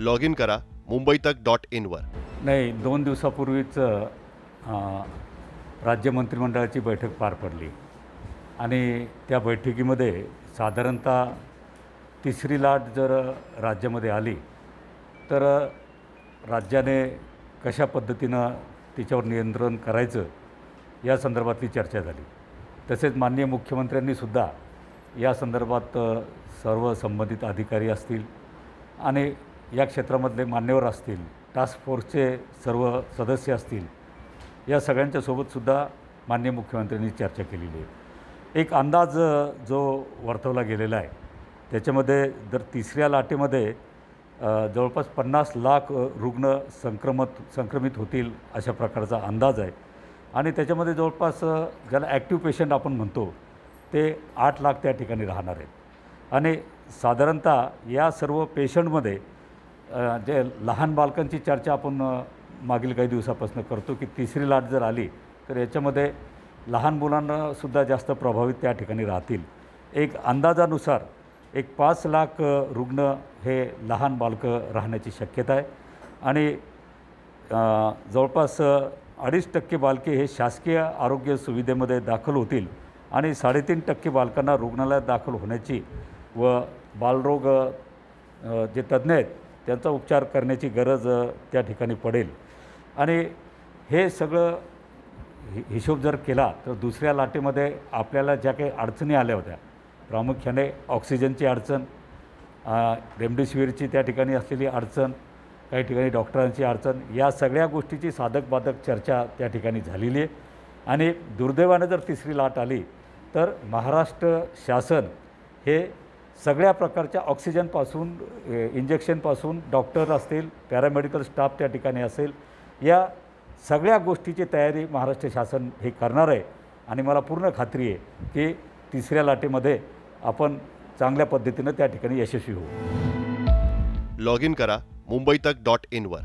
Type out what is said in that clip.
Log in करा मुंबई तक dot इनवर नाही दोन दिवसापूर्वीच राज्य मंत्रिमंडळाची बैठक पार पडली. आणि त्या बैठकीमध्ये साधारणतः तिसरी लाट जर राज्यामध्ये आली तर राज्याने कशा पद्धतीनं तिच्यावर नियंत्रण करायचं या संदर्भातली चर्चा झाली. तसेच माननीय मुख्यमंत्र्यांनीसुद्धा या संदर्भात सर्व संबंधित अधिकारी असतील आणि या क्षेत्रामधले मान्यवर असतील टास्क फोर्सचे सर्व सदस्य असतील या सगळ्यांच्यासोबतसुद्धा मान्य माननीय मुख्यमंत्र्यांनी चर्चा केलेली आहे. एक अंदाज जो वर्तवला गेलेला आहे त्याच्यामध्ये जर तिसऱ्या लाटेमध्ये जवळपास पन्नास लाख रुग्ण संक्रमत संक्रमित होतील अशा प्रकारचा अंदाज आहे. आणि त्याच्यामध्ये जवळपास ज्याला ॲक्टिव्ह पेशंट आपण म्हणतो ते आठ लाख त्या ठिकाणी राहणार आहेत. आणि साधारणतः या सर्व पेशंटमध्ये जे लहान बालकांची चर्चा आपण मागील काही दिवसापासून करतो की तिसरी लाट जर आली तर याच्यामध्ये लहान मुलांनासुद्धा जास्त प्रभावित त्या ठिकाणी राहतील. एक अंदाजानुसार एक पाच लाख रुग्ण हे लहान बालकं राहण्याची शक्यता आहे. आणि जवळपास अडीच टक्के बालके हे शासकीय आरोग्य सुविधेमध्ये दाखल होतील आणि साडेतीन टक्के बालकांना रुग्णालयात दाखल होण्याची व बालरोग जे तज्ज्ञ आहेत त्यांचा उपचार करण्याची गरज त्या ठिकाणी पडेल. आणि हे सगळं हि हिशोब जर केला तर दुसऱ्या लाटेमध्ये आपल्याला ज्या काही अडचणी आल्या होत्या प्रामुख्याने ऑक्सिजनची अडचण रेमडेसिवीरची त्या ठिकाणी असलेली अडचण काही ठिकाणी डॉक्टरांची अडचण या सगळ्या गोष्टीची साधक बाधक चर्चा त्या ठिकाणी झालेली आहे. आणि दुर्दैवाने जर तिसरी लाट आली तर महाराष्ट्र शासन हे सगळ्या प्रकारच्या ऑक्सिजनपासून इंजेक्शनपासून डॉक्टर असतील पॅरामेडिकल स्टाफ त्या ठिकाणी असेल या सगळ्या गोष्टीची तयारी महाराष्ट्र शासन हे करणार आहे. आणि मला पूर्ण खात्री आहे की तिसऱ्या लाटेमध्ये आपण चांगल्या पद्धतीनं त्या ठिकाणी यशस्वी होऊ. लॉग इन करा मुंबई तक डॉट इनवर